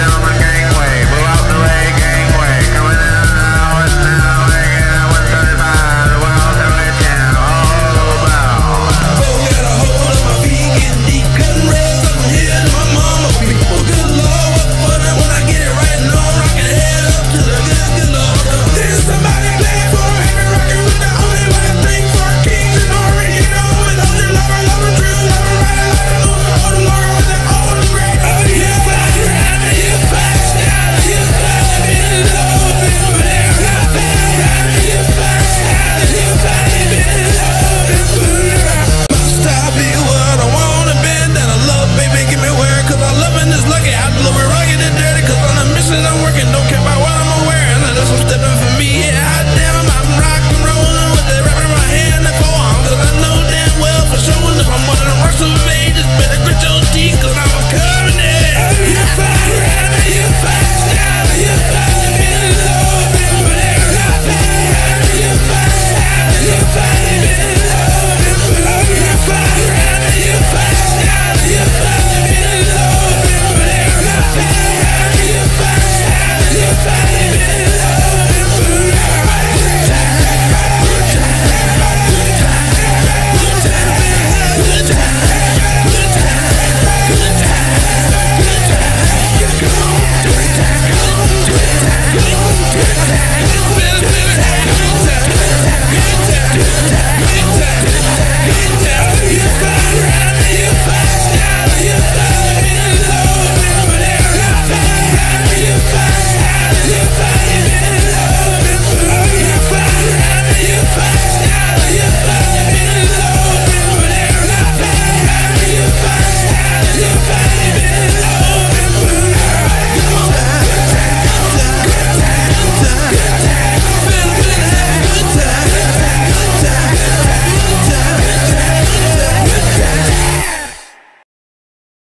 gentlemen. Yeah.